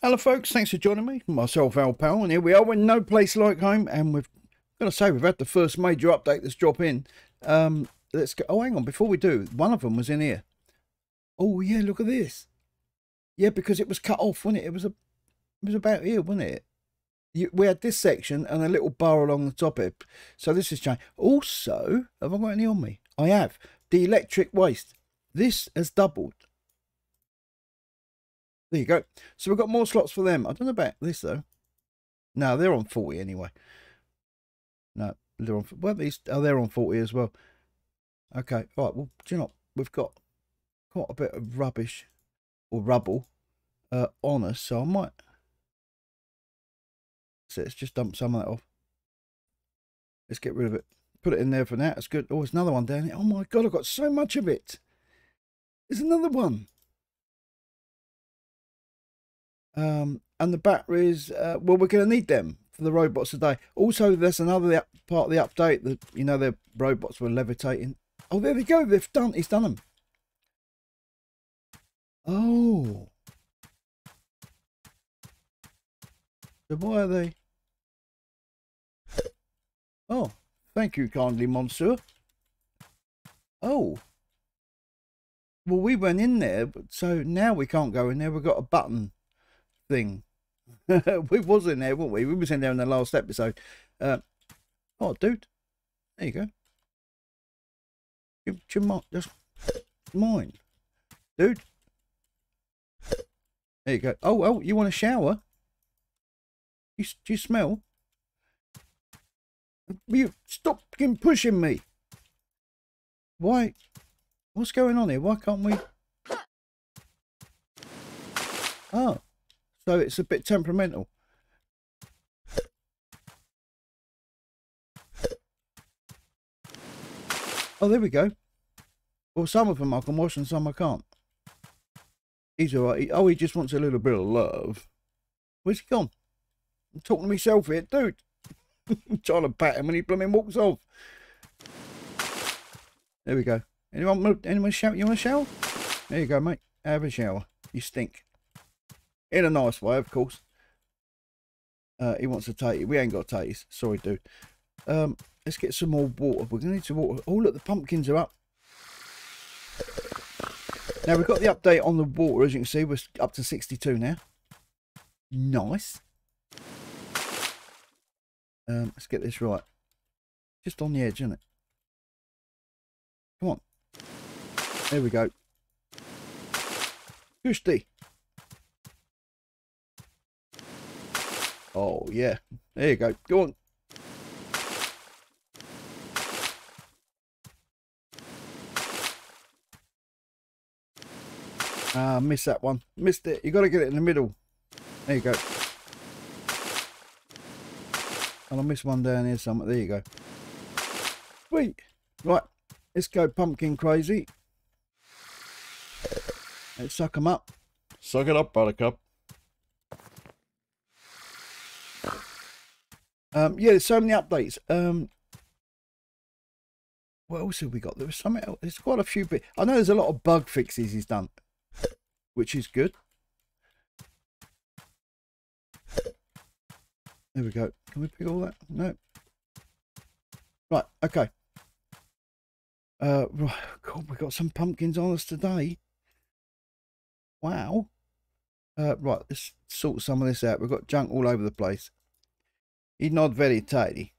Hello, folks. Thanks for joining me. Myself, Al Powell, and here we are. We're no place like home, and we've got to say we've had the first major update that's dropped in. Um, let's go. Oh, hang on. Before we do, one of them was in here. Oh yeah, look at this. Yeah, because it was cut off, wasn't it? It was a, it was about here, wasn't it? You, we had this section and a little bar along the top it. So this is changed. Also, have I got any on me? I have. The electric waste. This has doubled. There you go. So we've got more slots for them. I don't know about this though. No, they're on 40 anyway. No, they're on. Well, these oh, they're on 40 as well. Okay, right. Well, do you know we've got quite a bit of rubbish or rubble uh, on us, so I might. So let's just dump some of that off. Let's get rid of it. Put it in there for now. That's good. Oh, there's another one down here. Oh my god, I've got so much of it. There's another one. Um, and the batteries, uh, well, we're going to need them for the robots today. Also, there's another part of the update that, you know, the robots were levitating. Oh, there they go. They've done, he's done them. Oh. So why are they? Oh, thank you kindly, Monsieur. Oh. Well, we went in there, but so now we can't go in there. We've got a button thing. we was in there, weren't we? We was in there in the last episode. Uh, oh, dude. There you go. Give your mine. Just mine. Dude. There you go. Oh, oh, you want a shower? You, do you smell? You stop pushing me. Why? What's going on here? Why can't we? Oh. So it's a bit temperamental. Oh, there we go. Well, some of them I can wash and some I can't. He's alright. Oh, he just wants a little bit of love. Where's he gone? I'm talking to myself here, dude. I'm trying to pat him and he blooming walks off. There we go. Anyone, anyone shout? You want a shower? There you go, mate. Have a shower. You stink. In a nice way, of course. Uh, he wants a tatty. We ain't got tatties. Sorry, dude. Um, let's get some more water. We're going to need some water. Oh, look, the pumpkins are up. Now, we've got the update on the water. As you can see, we're up to 62 now. Nice. Um, let's get this right. Just on the edge, isn't it? Come on. There we go. Gusty. Oh, yeah. There you go. Go on. Ah, missed that one. Missed it. you got to get it in the middle. There you go. And I missed one down here somewhere. There you go. Sweet. Right. Let's go pumpkin crazy. Let's suck them up. Suck it up, buttercup. Um, yeah, there's so many updates. Um, what else have we got? There was something else. There's quite a few bit. I know there's a lot of bug fixes he's done, which is good. There we go. Can we pick all that? No. Right. Okay. Uh, right. God, we got some pumpkins on us today. Wow. Uh, right. Let's sort some of this out. We've got junk all over the place. He's not very tidy.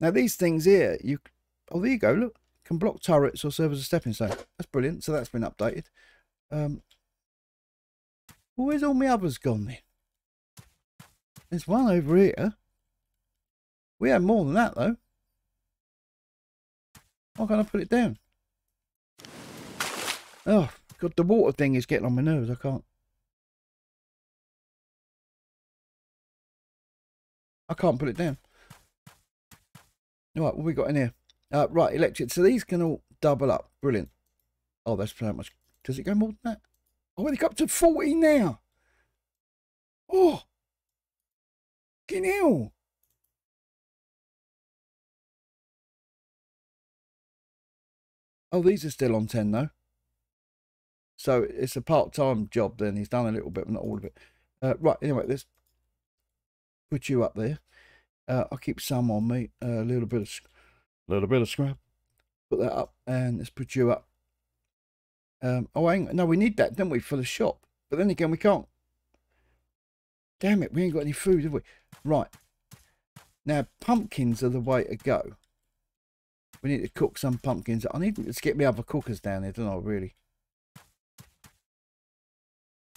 Now these things here, you oh there you go, look, can block turrets or serve as a stepping stone. That's brilliant. So that's been updated. Um well, where's all my others gone then? There's one over here. We had more than that though. Why can't I put it down? Oh god, the water thing is getting on my nerves. I can't. I can't put it down. Right, what we got in here? Uh, right, electric. So these can all double up. Brilliant. Oh, that's so much. Does it go more than that? Oh, got up to 40 now. Oh. Fucking hell. Oh, these are still on 10 though. So it's a part-time job then. He's done a little bit, but not all of it. Uh, right, anyway, let's put you up there. Uh, I'll keep some on me, a little bit of, Little bit of scrap. put that up, and let's put you up. Um, oh, hang no, we need that, don't we, for the shop? But then again, we can't. Damn it, we ain't got any food, have we? Right. Now, pumpkins are the way to go. We need to cook some pumpkins. I need to get me other cookers down there, don't I, really?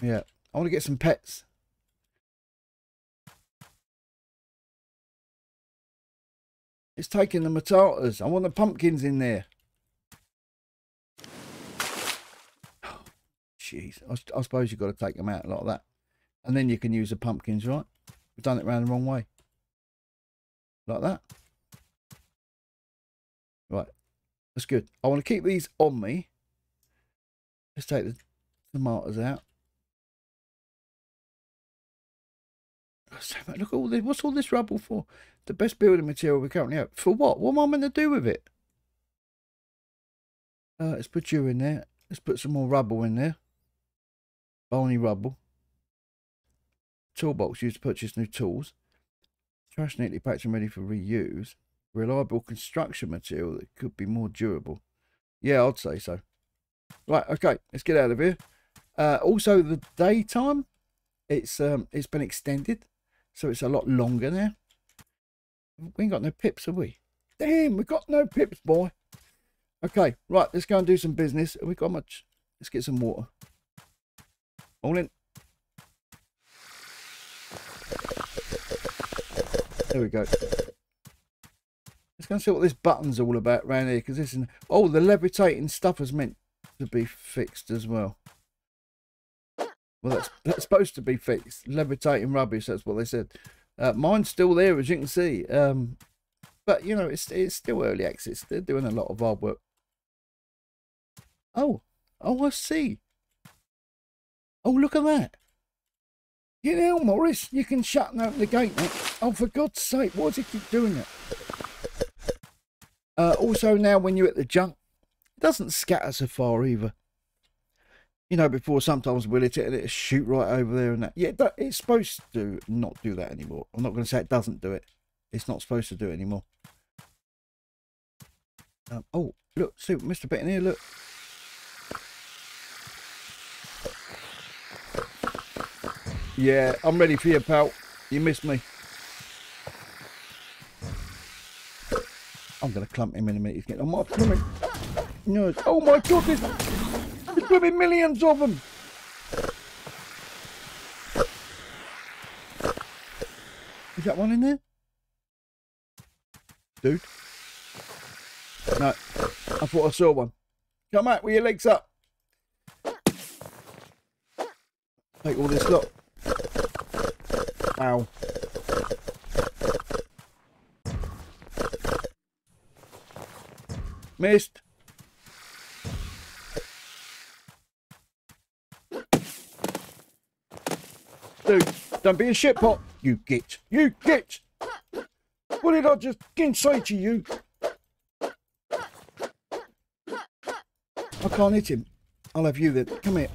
Yeah, I want to get some pets. It's taking the matatas. I want the pumpkins in there. Jeez, I suppose you've got to take them out like that. And then you can use the pumpkins, right? We've done it round the wrong way. Like that. Right. That's good. I want to keep these on me. Let's take the tomatoes out. Look at all this. What's all this rubble for? The best building material we currently have. For what? What am I going to do with it? Uh, let's put you in there. Let's put some more rubble in there. Bony rubble. Toolbox used to purchase new tools. Trash neatly packed and ready for reuse. Reliable construction material that could be more durable. Yeah, I'd say so. Right, okay, let's get out of here. Uh, also, the daytime, it's um, it's been extended, so it's a lot longer now. We ain't got no pips, have we? Damn, we got no pips, boy. Okay, right, let's go and do some business. Have we got much? Let's get some water. All in. There we go. Let's go and see what this button's all about round here, because this is... Oh, the levitating stuff is meant to be fixed as well. Well, that's, that's supposed to be fixed. Levitating rubbish, that's what they said. Uh, mine's still there, as you can see. Um, but, you know, it's, it's still early access. They're doing a lot of hard work. Oh, oh, I see. Oh, look at that. You know, Morris, you can shut and open the gate now. Oh, for God's sake, why does it keep doing that? Uh, also, now when you're at the junk, it doesn't scatter so far either. You know, before sometimes we'll it and it'll shoot right over there and that. Yeah, it's supposed to not do that anymore. I'm not going to say it doesn't do it. It's not supposed to do it anymore. Um, oh, look, see Mr. Bit here, look. Yeah, I'm ready for you, pal. You missed me. I'm going to clump him in a minute. He's getting on my nerves. Oh my god, there's, there's be millions of them. Is that one in there? Dude? No, I thought I saw one. Come out with your legs up. Take all this lot. Ow. Missed. Dude, don't be a shit pot. You git. You git. What did I just say to you? I can't hit him. I'll have you then. Come here.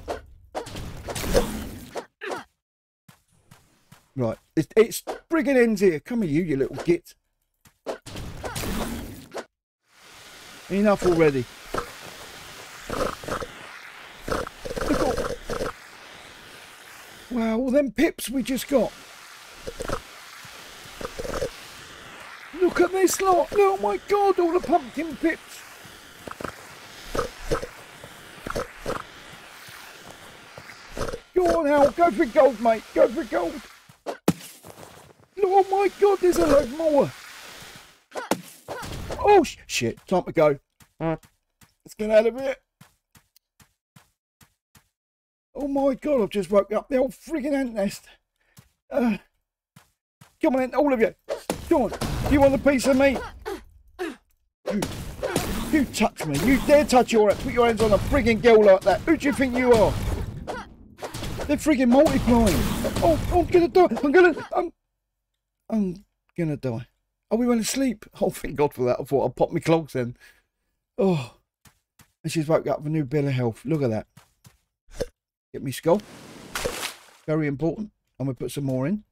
Right. It's, it's friggin' ends here. Come here, you, you little git. Enough already. Look at, wow, all them pips we just got. Look at this lot. Oh my god, all the pumpkin pips. Go on, Al. Go for gold, mate. Go for gold. Oh my god, there's a load more. Oh sh- shit, time to go. Let's get out of here. Oh my god, I've just woke up the old friggin' ant nest. Uh, come on, in, all of you. Come on. You want a piece of me? You, you touch me. You dare touch your put your hands on a friggin' girl like that. Who do you think you are? They're friggin' multiplying. Oh, I'm gonna die. I'm gonna. I'm. I'm gonna die. Oh, we went to sleep. Oh, thank God for that. I thought I'd pop my clogs in. Oh. And she's woke up with a new bill of health. Look at that. Get me skull. Very important. And we put some more in.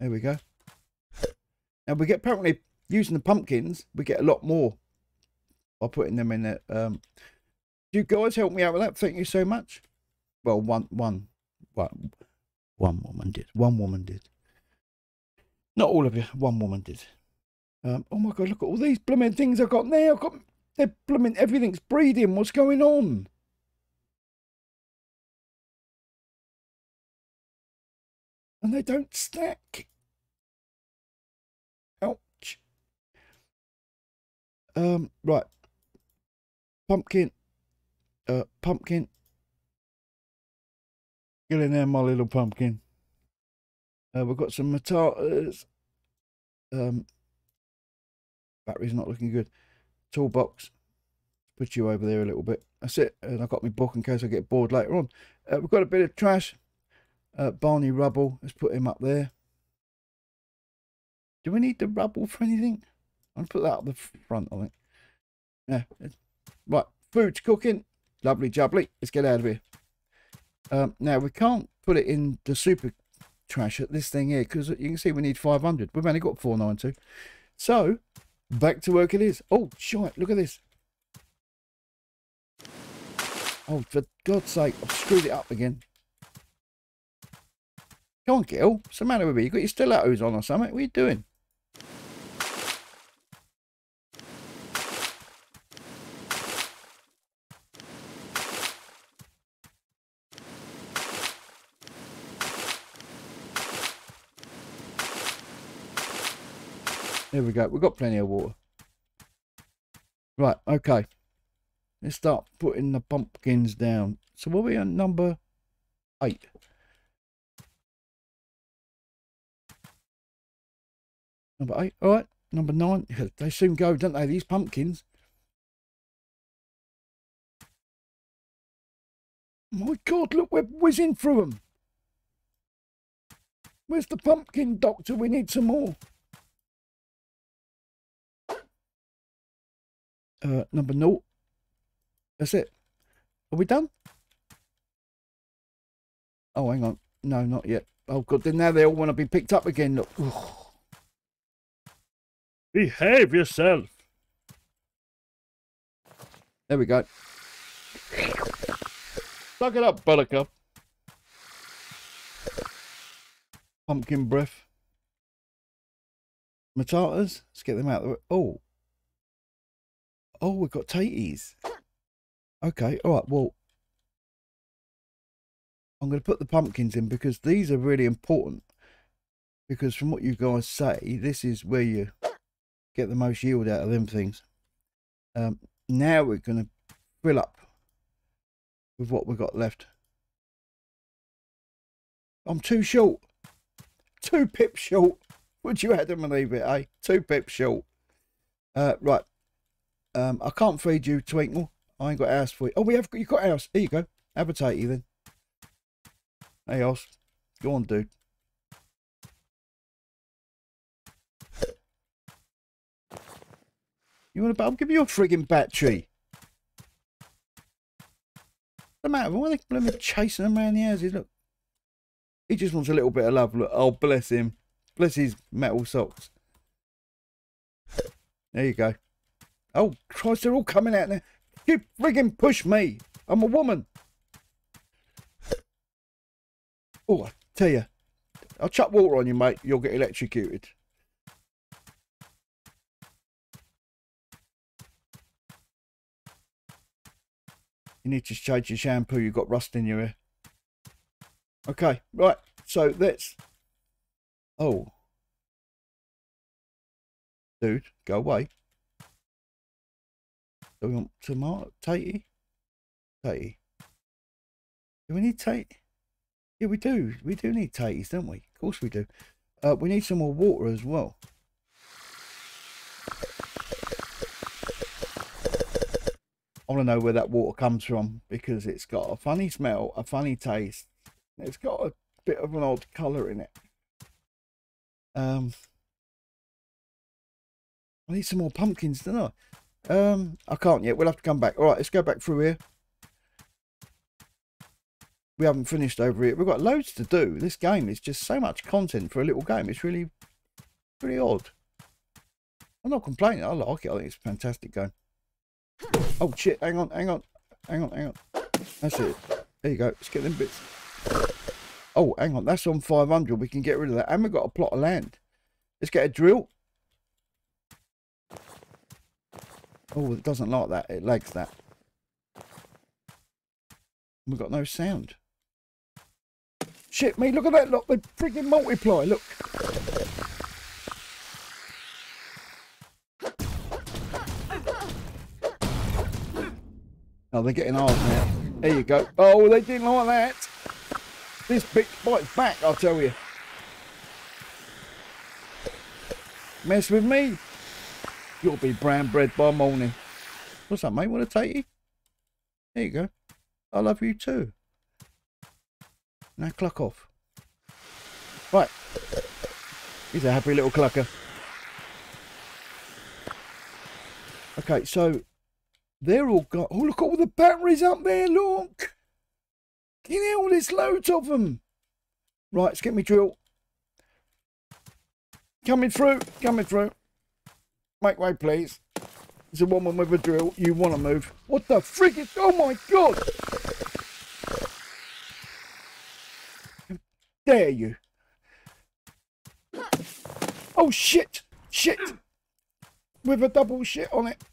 There we go. And we get apparently using the pumpkins, we get a lot more by putting them in there. Um, you guys help me out with that. Thank you so much. Well, one, one, one, one woman did. One woman did. Not all of you. One woman did. Um, oh my god! Look at all these blooming things I've got now. I've got they're blooming everything's breeding. What's going on? And they don't stack. Ouch. Um, right. Pumpkin. Uh, pumpkin. Get in there, my little pumpkin. Uh, we've got some matatas. Um, battery's not looking good. Toolbox. Put you over there a little bit. That's it. And I've got my book in case I get bored later on. Uh, we've got a bit of trash. Uh, Barney Rubble. Let's put him up there. Do we need the rubble for anything? I'll put that up the front, I think. Yeah. Right. Food's cooking. Lovely jubbly. Let's get out of here. Um, now, we can't put it in the super trash at this thing here because you can see we need 500. We've only got 492. So, back to work it is. Oh, shite. Look at this. Oh, for God's sake. I've screwed it up again. Come on, Gil. What's the matter with you? You got your stilettos on or something? What are you doing? There we go. We've got plenty of water. Right, okay. Let's start putting the pumpkins down. So what are we on number eight? Number eight. All right. Number nine. They soon go, don't they? These pumpkins. My God, look, we're whizzing through them. Where's the pumpkin doctor? We need some more. Uh, number no. That's it. Are we done? Oh, hang on. No, not yet. Oh, God, then now they all want to be picked up again. Look. Behave yourself. There we go. Suck it up, Buttercup. Pumpkin breath. Matatas. Let's get them out of the way. Oh. Oh, we've got taties. Okay, all right, well. I'm going to put the pumpkins in because these are really important. Because from what you guys say, this is where you get the most yield out of them things. Um, now we're going to fill up with what we've got left. I'm too short. Two pips short. Would you Adam and leave it, eh? Two pips short. Uh, right. Um, I can't feed you, Twinkle. I ain't got house for you. Oh, we have you got house. Here you go. Have a tatey then. Hey, Os. Go on, dude. You want to? I'll give you a frigging battery. The matter? Why they blooming chasing him around the houses? Look. He just wants a little bit of love. Look. Oh, bless him. Bless his metal socks. There you go. Oh, Christ, they're all coming out now. You frigging push me. I'm a woman. Oh, I tell you. I'll chuck water on you, mate. You'll get electrocuted. You need to change your shampoo. You've got rust in your hair. Okay, right. So let's... Oh. Dude, go away. Do we want tomato? Tatey? Tatey. Do we need Tatey? Yeah, we do. We do need taties, don't we? Of course we do. Uh, we need some more water as well. I want to know where that water comes from because it's got a funny smell, a funny taste. It's got a bit of an odd colour in it. Um, I need some more pumpkins, don't I? Um, I can't yet. We'll have to come back. All right, let's go back through here. we haven't finished over here. We've got loads to do. This game is just so much content for a little game. It's really, pretty odd. I'm not complaining. I like it. I think it's a fantastic game. Oh shit! Hang on, hang on, hang on, hang on. That's it. There you go. Let's get them bits. Oh, hang on. That's on 500. We can get rid of that. And we've got a plot of land. Let's get a drill. Oh, it doesn't like that. It likes that. We've got no sound. Shit, me, look at that. Look, they freaking multiply. Look. Oh, they're getting hard now. There you go. Oh, they didn't like that. This bitch bites back, I'll tell you. Mess with me, you'll be brown bread by morning. What's up, mate? Want to take you? There you go. I love you too. Now cluck off. Right. He's a happy little clucker. Okay, so they're all got. Oh, look all the batteries up there. Look. You know, there's loads of them. Right, let's get me drill. Coming through, coming through. Make way, please. There's a woman with a drill. You want to move. What the frick is... Oh, my God. Dare you. Oh, shit. Shit. With a double shit on it.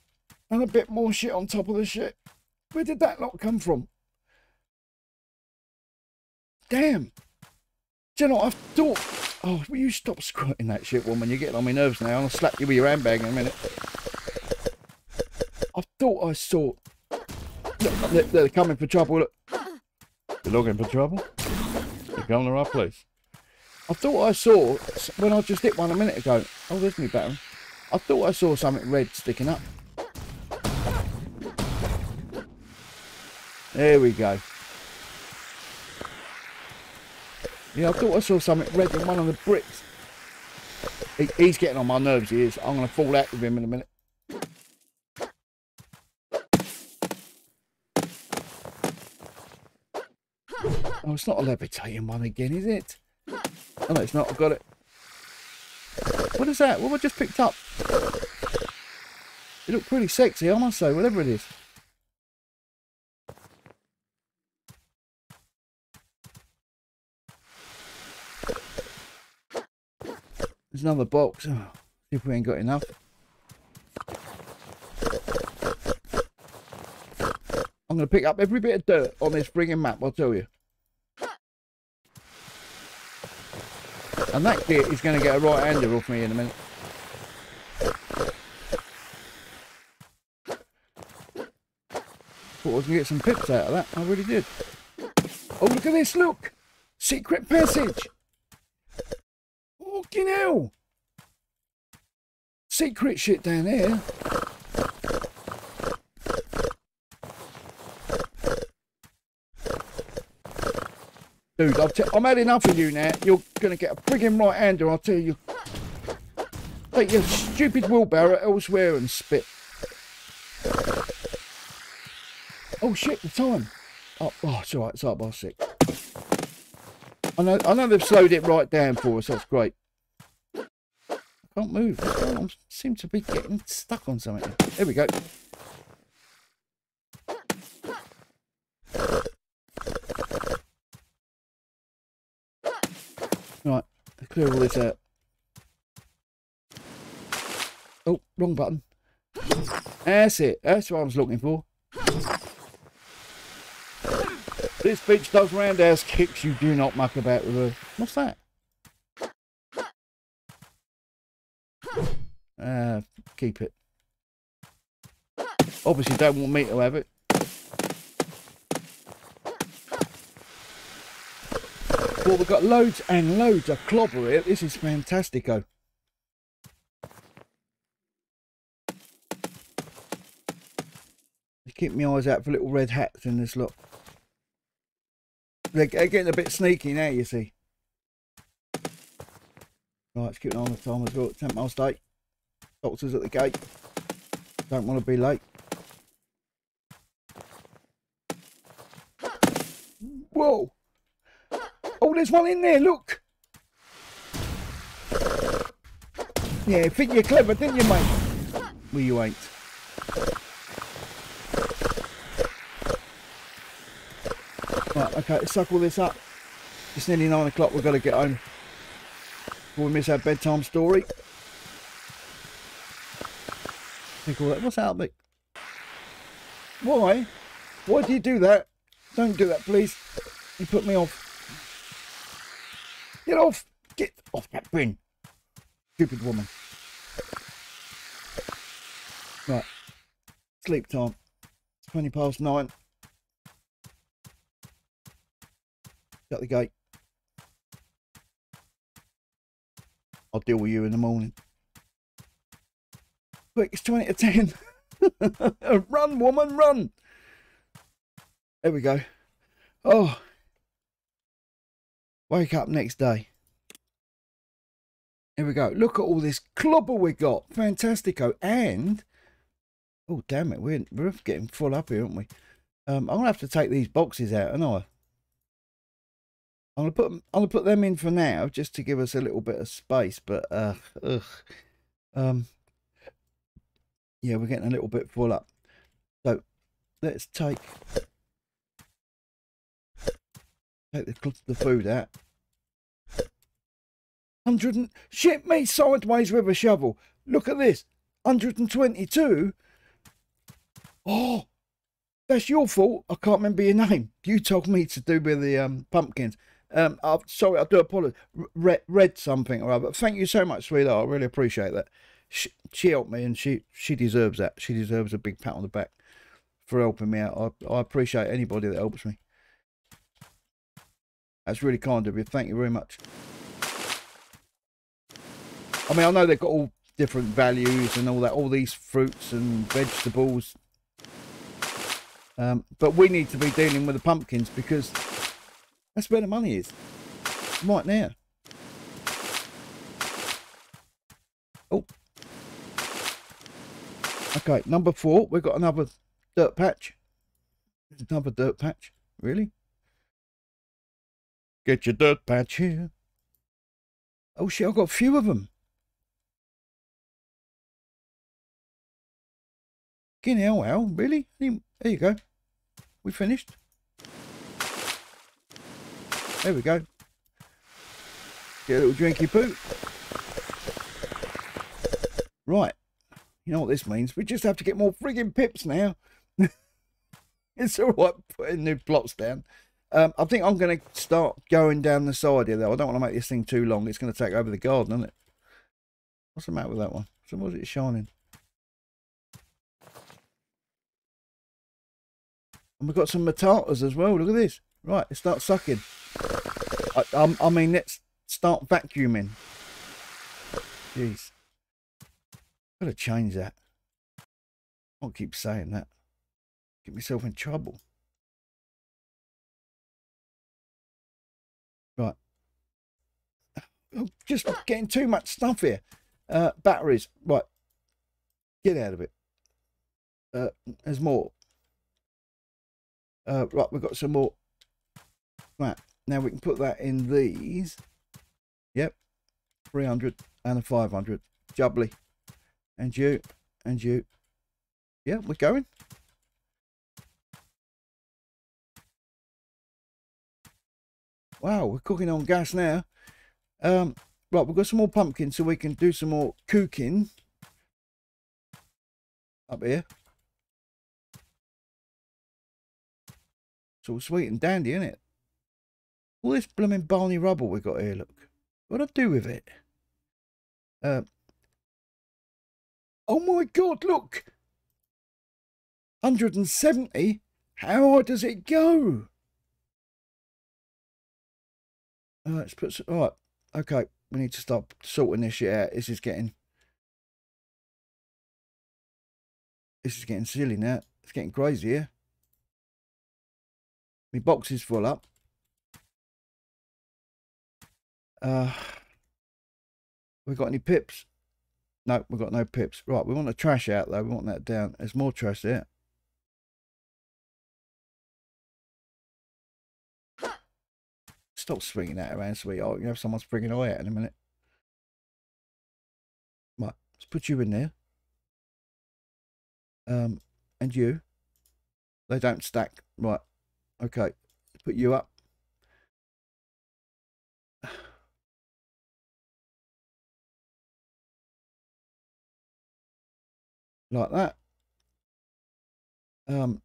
And a bit more shit on top of the shit. Where did that lot come from? Damn. Do you know, I thought... Oh, will you stop squirting that shit, woman? You're getting on my nerves now. I'll slap you with your handbag in a minute. I thought I saw... Look, they're, they're coming for trouble. Look. You're looking for trouble? You're going to the right place. I thought I saw, when I just hit one a minute ago... Oh, there's me battery. I thought I saw something red sticking up. There we go. Yeah, I thought I saw something red in one of the bricks. He, he's getting on my nerves, he is. I'm going to fall out with him in a minute. Oh, it's not a levitating one again, is it? Oh, no, it's not. I've got it. What is that? What have I just picked up? It looked pretty sexy, I must say, whatever it is. Another box. Oh, see if we ain't got enough. I'm going to pick up every bit of dirt on this frigging map, I'll tell you. And that kid is going to get a right-hander off me in a minute. Thought I was going to get some pips out of that. I really did. Oh, look at this, look! Secret passage! Fucking hell! Secret shit down here. Dude, I've had enough of you now. You're going to get a frigging right hander, I'll tell you. Take your stupid wheelbarrow elsewhere and spit. Oh shit, the time. Oh, oh it's alright, it's up by six. I know, I know they've slowed it right down for us, that's great. Can't move. I seem to be getting stuck on something. There we go. Right, clear all this out. Oh, wrong button. That's it. That's what I was looking for. This bitch does roundhouse kicks. You do not muck about with her. What's that? Uh, keep it. Obviously don't want me to have it. Well, we've got loads and loads of clobber here. This is fantastico. Keep my eyes out for little red hats in this lot. They're getting a bit sneaky now, you see. Right, let's keep an eye on the time as well. 10 miles late. Doctor's at the gate. Don't want to be late. Whoa! Oh, there's one in there, look. Yeah, think you're clever, didn't you, mate? Well, you ain't. Right, okay, let's suck all this up. It's nearly nine o'clock, we've got to get home. Before we miss our bedtime story. Think all that. What's Mick? Why? Why do you do that? Don't do that, please. You put me off. Get off! Get off that bin! Stupid woman. Right. Sleep time. It's 20 past nine. Shut the gate. I'll deal with you in the morning. Quick, it's 20 to 10. run, woman, run. There we go. Oh. Wake up next day. Here we go. Look at all this clobber we got. Fantastico. And, oh, damn it. We're, we're getting full up here, aren't we? Um, I'm going to have to take these boxes out, aren't I? I'm gonna put I'm gonna put them in for now, just to give us a little bit of space. But uh, ugh, um, yeah, we're getting a little bit full up. So let's take take the the food out. Hundred and shit me sideways with a shovel. Look at this, hundred and twenty-two. Oh, that's your fault. I can't remember your name. You told me to do with the um, pumpkins. Um, I'm sorry, I do apologize. Read, read something or other. Thank you so much, sweetheart. I really appreciate that. She, she helped me, and she she deserves that. She deserves a big pat on the back for helping me out. I, I appreciate anybody that helps me. That's really kind of you. Thank you very much. I mean, I know they've got all different values and all that, all these fruits and vegetables. Um, but we need to be dealing with the pumpkins because that's where the money is. Right now. Oh. Okay, number four. We've got another dirt patch. Another dirt patch. Really? Get your dirt patch here. Oh shit, I've got a few of them. Get hell, Al, really? There you go. We finished. There we go. Get a little drinky poo. Right. You know what this means? We just have to get more frigging pips now. it's all right putting new plots down. Um, I think I'm going to start going down the side here, though. I don't want to make this thing too long. It's going to take over the garden, isn't it? What's the matter with that one? So was it shining? And we've got some matatas as well. Look at this. Right, it starts sucking. I, I, I mean, let's start vacuuming. Jeez. Gotta change that. I'll keep saying that. Get myself in trouble. Right. I'm just getting too much stuff here. Uh, batteries. Right. Get out of it. Uh, there's more. Uh, right, we've got some more Right, now we can put that in these. Yep, 300 and a 500. Jubbly. And you, and you. Yeah, we're going. Wow, we're cooking on gas now. Um, right, we've got some more pumpkins so we can do some more cooking. Up here. It's all sweet and dandy, isn't it? All this blooming Barney rubble we got here, look. What do I do with it? Uh, oh my god, look! 170? How high does it go? Uh, let's put some, alright, okay, we need to stop sorting this shit out. This is getting, this is getting silly now. It's getting crazy here. My box is full up. Uh, we got any pips? No, we've got no pips. Right, we want the trash out though. We want that down. There's more trash there. stop swinging that around, sweetheart. You have someone springing away out in a minute. Right, let's put you in there. Um, and you. They don't stack. Right. Okay. Put you up. Like that. Um,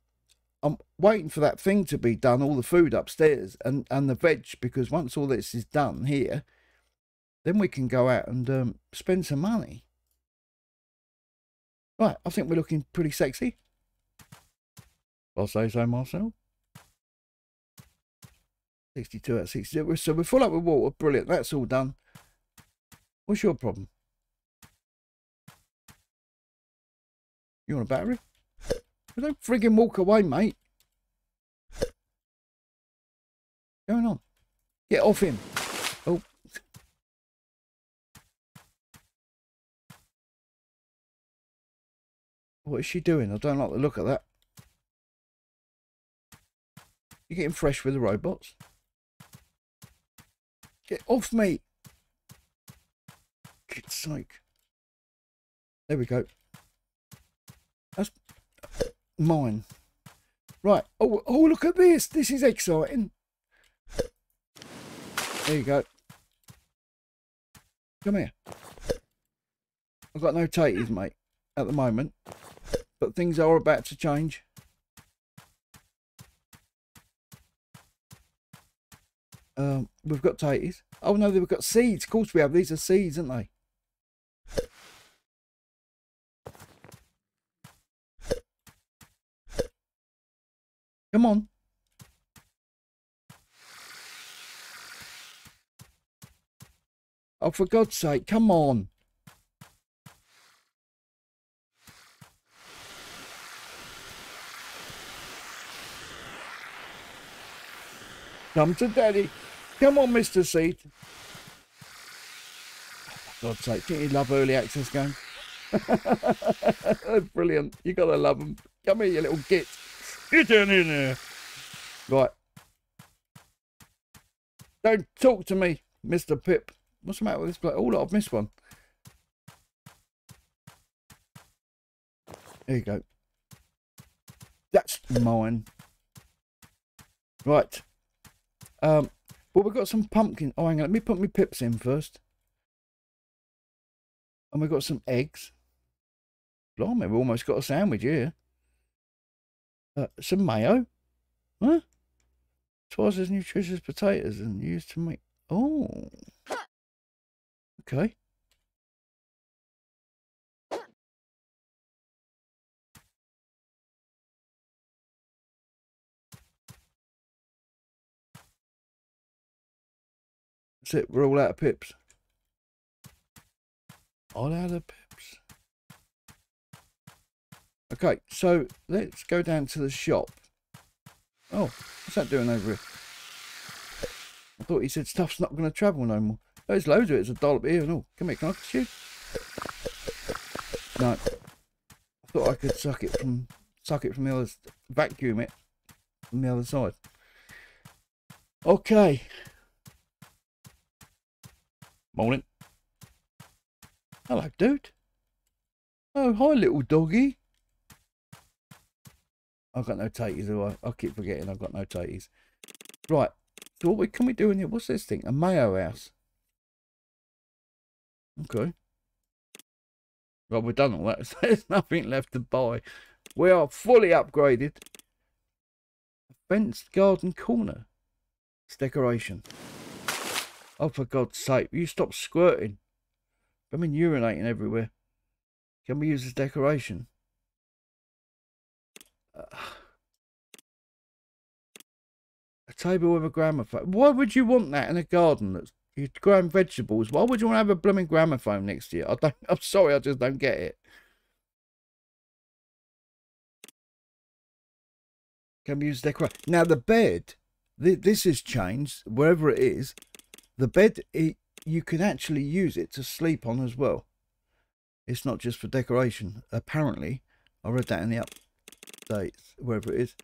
I'm waiting for that thing to be done, all the food upstairs and, and the veg, because once all this is done here, then we can go out and um, spend some money. Right, I think we're looking pretty sexy. I'll say so myself. 62 out of 62. So we're full up with water. Brilliant. That's all done. What's your problem? You want a battery? don't frigging walk away, mate. What's going on? Get off him. Oh. What is she doing? I don't like the look of that. You're getting fresh with the robots. Get off me. God's sake. There we go. Mine. Right. Oh, oh, look at this. This is exciting. There you go. Come here. I've got no taties, mate, at the moment. But things are about to change. Um, we've got taties. Oh no, we've got seeds. Of course we have. These are seeds, aren't they? Come on. Oh, for God's sake, come on. Come to daddy. Come on, Mr. Seed. Oh, for God's sake, don't you love early access games? Brilliant. You gotta love them. Come here, you little git. Get down in there. Right. Don't talk to me, Mr. Pip. What's the matter with this place? Oh, look, I've missed one. There you go. That's mine. Right. Um, well, we've got some pumpkin. Oh, hang on. Let me put my pips in first. And we've got some eggs. Blimey, we've almost got a sandwich here. Uh, some mayo. Huh? Twice as nutritious potatoes and used to make. Oh. Okay. That's it. We're all out of pips. All out of pips. Okay, so let's go down to the shop. Oh, what's that doing over here? I thought he said stuff's not going to travel no more. There's loads of it. It's a dollop here and all. Come here, can I kiss you? No. I thought I could suck it from suck it from the other vacuum it from the other side. Okay. Morning. Hello, dude. Oh, hi, little doggy. I've got no taties, I? I keep forgetting I've got no taties. Right. So what we, can we do in here? What's this thing? A mayo house. Okay. Well, we've done all that. So There's nothing left to buy. We are fully upgraded. A fenced garden corner. It's decoration. Oh, for God's sake, you stop squirting. I mean, urinating everywhere. Can we use this decoration? A table with a gramophone. Why would you want that in a garden that's you're growing vegetables? Why would you want to have a blooming gramophone next to you? I don't. I'm sorry, I just don't get it. Can we use decoration? Now the bed. Th this has changed. Wherever it is, the bed it, you can actually use it to sleep on as well. It's not just for decoration. Apparently, I read that in the up wherever it is.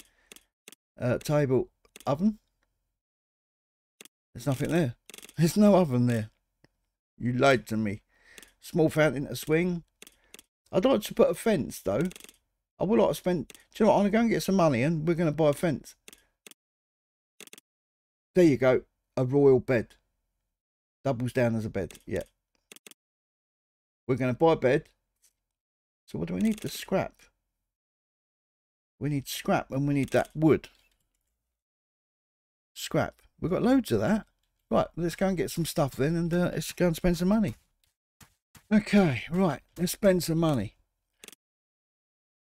Uh, table oven. There's nothing there. There's no oven there. You lied to me. Small fountain to swing. I'd like to put a fence though. I would like to spend. Do you know what? I'm going to go and get some money and we're going to buy a fence. There you go. A royal bed. Doubles down as a bed. Yeah. We're going to buy a bed. So what do we need to scrap? We need scrap and we need that wood. Scrap. We've got loads of that. Right, let's go and get some stuff then and uh, let's go and spend some money. Okay, right, let's spend some money.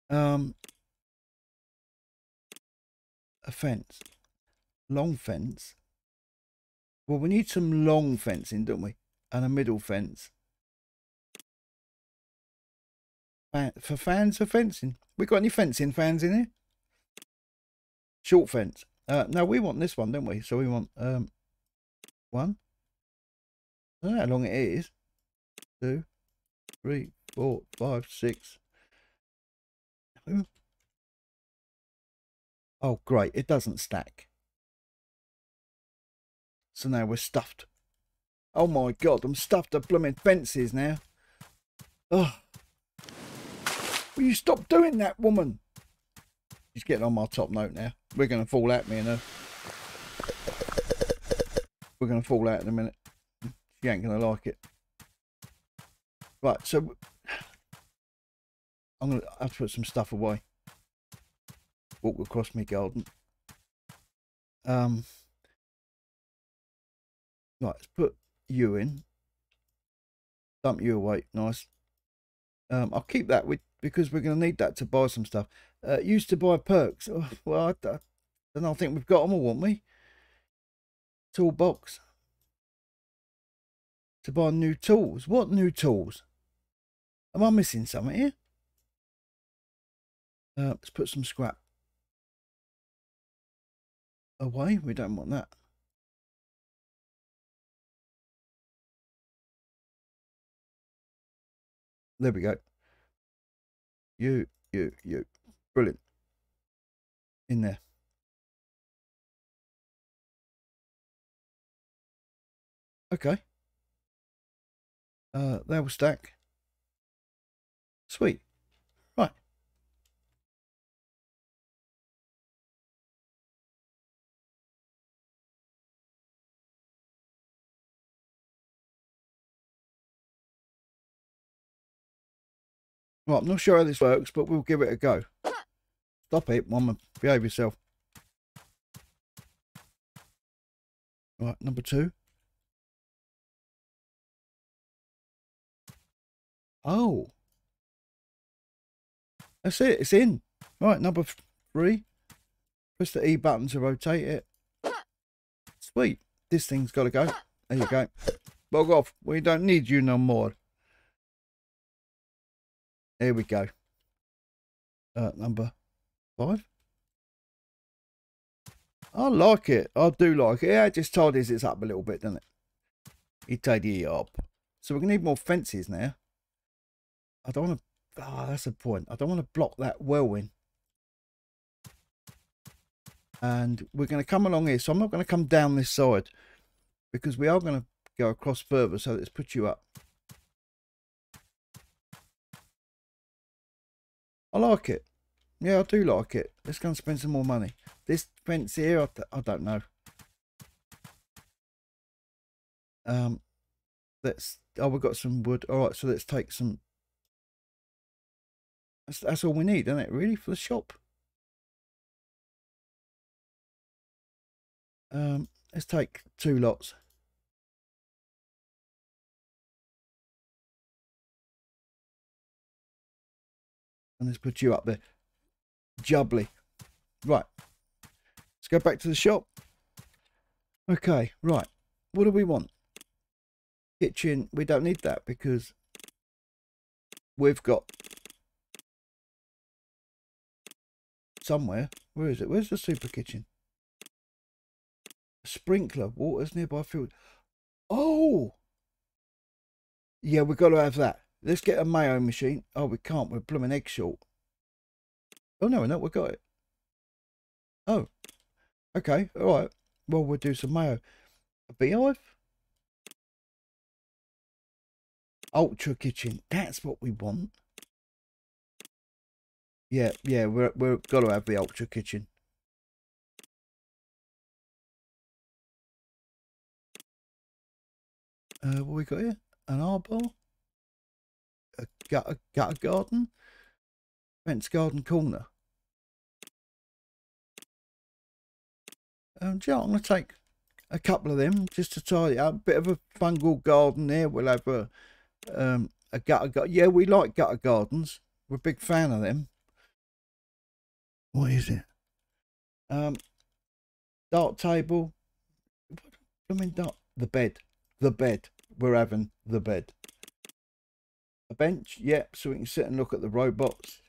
Um, a fence. Long fence. Well, we need some long fencing, don't we? And a middle fence. For fans of fencing. We got any fencing fans in here? Short fence. Uh, no, we want this one, don't we? So we want um one. I don't know how long it is. Two, three, four, five, six. Oh, great. It doesn't stack. So now we're stuffed. Oh my god, I'm stuffed to blooming fences now. Oh. Will you stop doing that, woman? She's getting on my top note now. We're going to fall out, me and her. We're going to fall out in a minute. She ain't going to like it. Right, so I'm going to have to put some stuff away. Walk across my garden. Um, right, let's put you in. Dump you away. Nice. Um, I'll keep that with because we're going to need that to buy some stuff. Uh, used to buy perks. Oh, well, I, I don't think we've got them all, won't we? Toolbox. To buy new tools. What new tools? Am I missing something here? Uh, let's put some scrap away. We don't want that. There we go. You, you, you. Brilliant. In there. Okay. Uh, they will stack. Sweet. Right, I'm not sure how this works, but we'll give it a go. Stop it, woman. Behave yourself. Right, number two. Oh. That's it. It's in. Right, number three. Press the E button to rotate it. Sweet. This thing's got to go. There you go. Bog off. We don't need you no more. There we go. Uh, number five. I like it. I do like it. Yeah, it just tidies it up a little bit, doesn't it? It tidy it up. So we're going to need more fences now. I don't want to... Ah, oh, that's a point. I don't want to block that whirlwind. And we're going to come along here. So I'm not going to come down this side. Because we are going to go across further. So let's put you up. I like it. Yeah, I do like it. Let's go and spend some more money. This fence here, I, I don't know. Um, let's. Oh, we've got some wood. All right, so let's take some. That's, that's all we need, isn't it? Really, for the shop. Um, let's take two lots. And let's put you up there. Jubbly. Right. Let's go back to the shop. Okay, right. What do we want? Kitchen. We don't need that because we've got somewhere. Where is it? Where's the super kitchen? A sprinkler. Water's nearby field. Oh! Yeah, we've got to have that. Let's get a mayo machine. Oh, we can't. We're blooming egg short. Oh, no, no, we got it. Oh. Okay, all right. Well, we'll do some mayo. A beehive? Ultra kitchen. That's what we want. Yeah, yeah, we're we're got to have the ultra kitchen. Uh, what we got here? An arbor, a gutter, garden, fence garden corner. Um, yeah, I'm going to take a couple of them just to tidy up. A bit of a fungal garden there. We'll have a um, a gutter garden. Yeah, we like gutter gardens. We're a big fan of them. What is it? Um, dark table. I mean, dark. The bed. The bed. We're having the bed. A bench. Yep. So we can sit and look at the robots.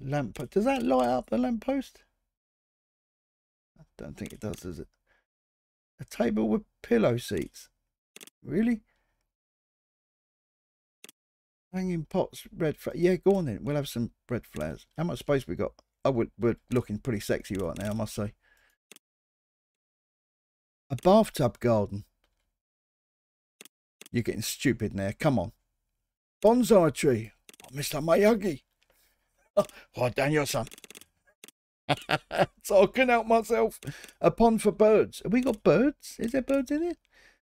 Lamp. Does that light up the lamppost? I don't think it does, does it? A table with pillow seats. Really? Hanging pots, red. Yeah, go on then. We'll have some red flowers. How much space we got? Oh, we're, we're looking pretty sexy right now, I must say. A bathtub garden. You're getting stupid now. Come on. Bonsai tree. Oh, Mr. Miyagi. Oh, Daniel-san. so I couldn't help myself. A pond for birds. Have we got birds? Is there birds in here?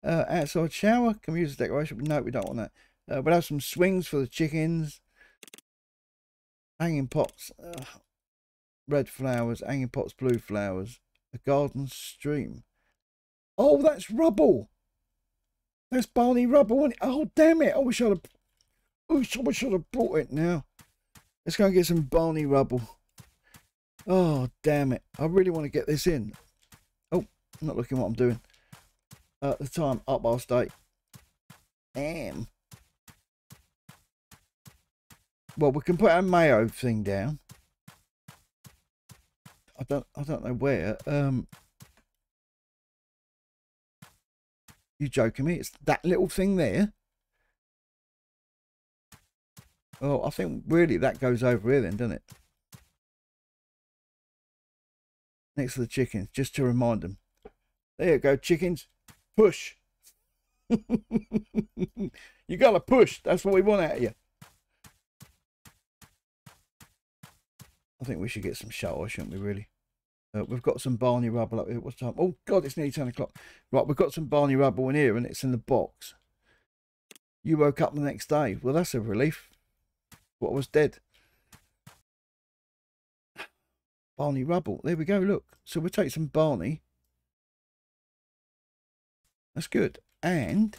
Uh, outside shower. Can we use the decoration? No, we don't want that. Uh, we'll have some swings for the chickens. Hanging pots. Uh, red flowers. Hanging pots, blue flowers. A garden stream. Oh, that's rubble. That's Barney rubble. Oh, damn it. I wish I'd have... Oh, I should have brought it now. Let's go and get some Barney rubble. Oh, damn it. I really want to get this in. Oh, I'm not looking what I'm doing. Uh, the time, up our state. Damn. Well, we can put our mayo thing down. I don't I don't know where. Um You joking me? It's that little thing there. Oh, I think really that goes over here then, doesn't it? Next to the chickens, just to remind them. There you go, chickens. Push. you gotta push. That's what we want out of you. I think we should get some shower, shouldn't we, really? Uh, we've got some Barney rubble up here. What's time? Oh, God, it's nearly 10 o'clock. Right, we've got some Barney rubble in here and it's in the box. You woke up the next day. Well, that's a relief. What was dead? Barney rubble. There we go, look. So we'll take some Barney. That's good. And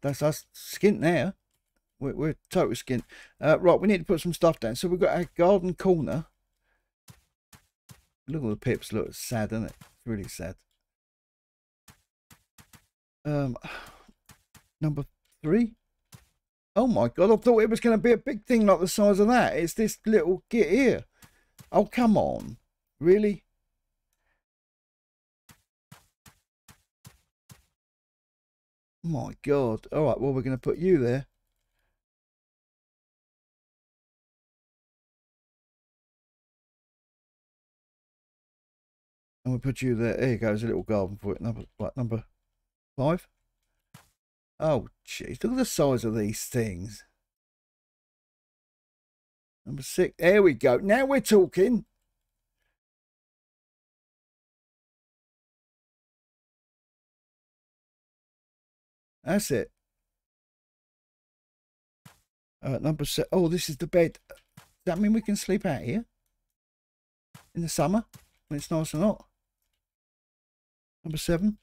That's us skint now. We're, we're total. Uh, right, we need to put some stuff down. So we've got our garden corner. Look at all the pips. Look, sad, isn't it? It's really sad. Um, number three. Oh my god, I thought it was going to be a big thing like the size of that. It's this little git here. Oh, come on. Really? My God. All right, well, we're going to put you there. And we'll put you there. There you go. There's a little garden for it. Number, number five? Oh, jeez. Look at the size of these things. Number six. There we go. Now we're talking. That's it. Uh, number seven. Oh, this is the bed. Does that mean we can sleep out here? In the summer? When it's nice and hot? Number seven.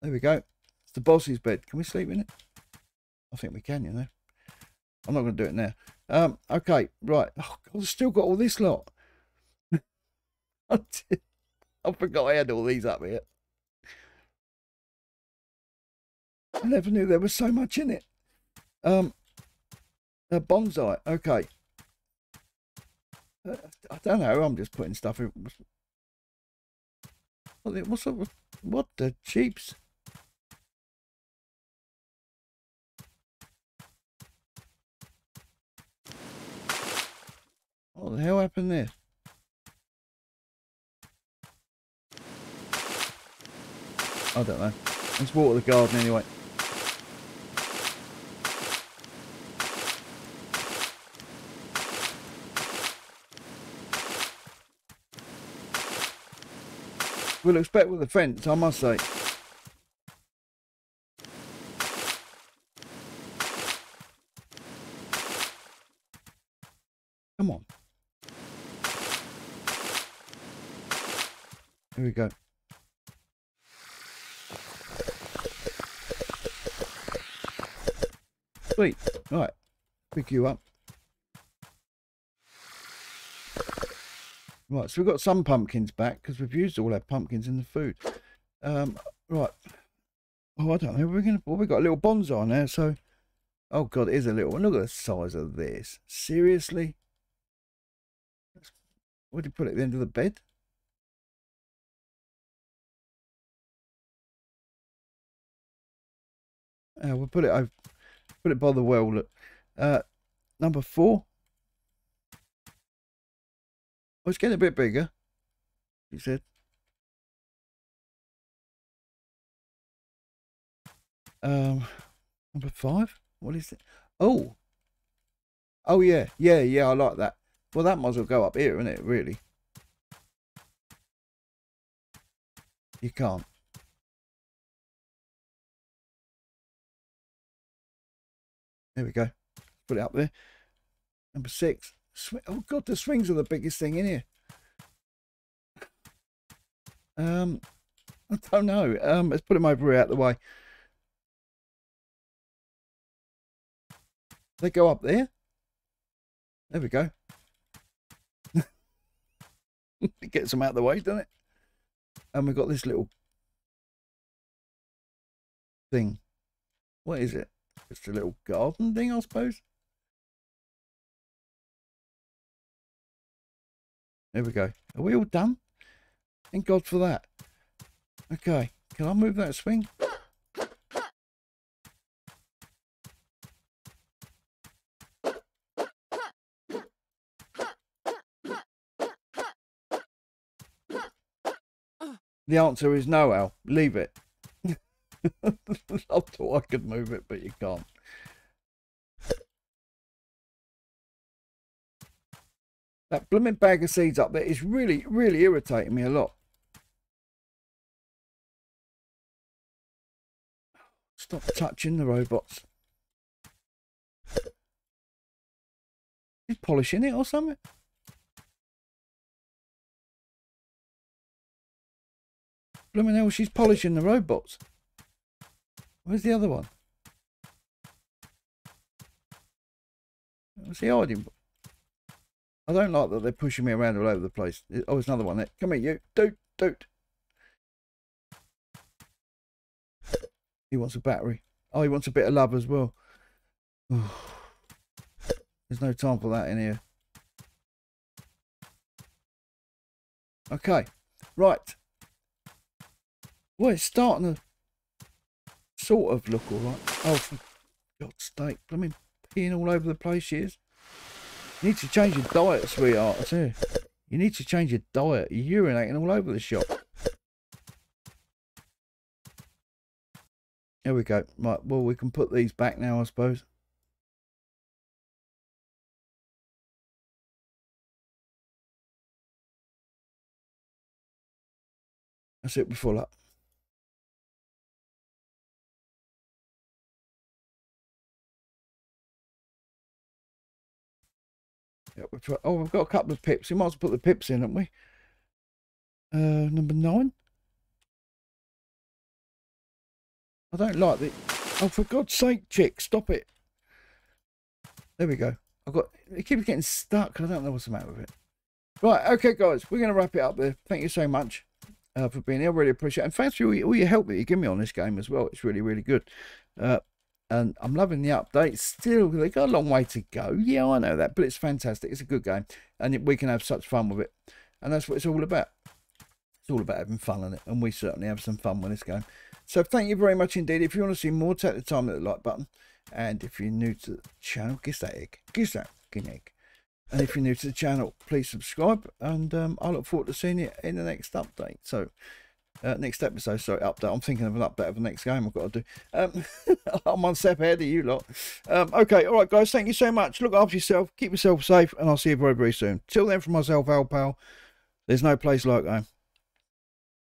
There we go. It's the boss's bed. Can we sleep in it? I think we can, you know. I'm not going to do it now. Um, okay, right. Oh, I've still got all this lot. I I forgot I had all these up here. I never knew there was so much in it. Um, a bonsai. Okay. Uh, I don't know. I'm just putting stuff in. What the, what's up? What the cheeps? What the hell happened there? I don't know. Let's water the garden anyway. We'll expect with the fence, I must say. Come on. Here we go. Sweet. Right. Pick you up. Right, so we've got some pumpkins back because we've used all our pumpkins in the food. Um, right. Oh, I don't know. We're gonna. Well, we got a little bonsai now. So, oh god, it is a little one. Look at the size of this. Seriously. Where do you put it at the end of the bed? Uh, we'll put it over, put it by the well. Look, uh, number four. Oh, it's getting a bit bigger. He said. Um, number five. What is it? Oh. Oh yeah, yeah, yeah. I like that. Well, that might as well go up here, isn't it? Really. You can't. There we go. Put it up there. Number six. Oh god, the swings are the biggest thing in here. Um, I don't know. Um, let's put them over here out the way. They go up there. There we go. it gets them out of the way, doesn't it? And we've got this little thing. What is it? It's a little garden thing, I suppose. There we go. Are we all done? Thank God for that. Okay. Can I move that swing? The answer is no, Al. Leave it. I thought I could move it, but you can't. That blooming bag of seeds up there is really, really irritating me a lot. Stop touching the robots. He's polishing it or something. Blooming hell, she's polishing the robots. Where's the other one? What's he hiding? I don't like that they're pushing me around all over the place. Oh, there's another one there. Come here, you. Dude, dude. He wants a battery. Oh, he wants a bit of love as well. There's no time for that in here. Okay, right. Well, it's starting to sort of look all right. Oh, for God's sake. I mean, peeing all over the place she is. You need to change your diet, sweetheart. Tell you. Need to change your diet. You're urinating all over the shop. There we go. Right, well, we can put these back now, I suppose. That's it, we're full up. Oh, we've got a couple of pips. We might as well put the pips in, haven't we? Uh, number nine. I don't like the. Oh, for God's sake, chick, stop it. There we go. I've got. It keeps getting stuck. I don't know what's the matter with it. Right, okay, guys, we're going to wrap it up there. Thank you so much uh, for being here. I really appreciate it. And thanks for all your, all your help that you give me on this game as well. It's really, really good. Uh, and I'm loving the update. Still, they got a long way to go. Yeah, I know that, but it's fantastic. It's a good game, and we can have such fun with it. And that's what it's all about. It's all about having fun in it, and we certainly have some fun with this game. So thank you very much indeed. If you want to see more, take the time hit the like button. And if you're new to the channel, kiss that egg. Kiss that egg. And if you're new to the channel, please subscribe. And um, I look forward to seeing you in the next update. So, uh, next episode, sorry, update. I'm thinking of an update of the next game I've got to do. Um, I'm one step ahead of you lot. Um, okay, all right, guys, thank you so much. Look after yourself, keep yourself safe, and I'll see you very, very soon. Till then, from myself, Al Pal, there's no place like home.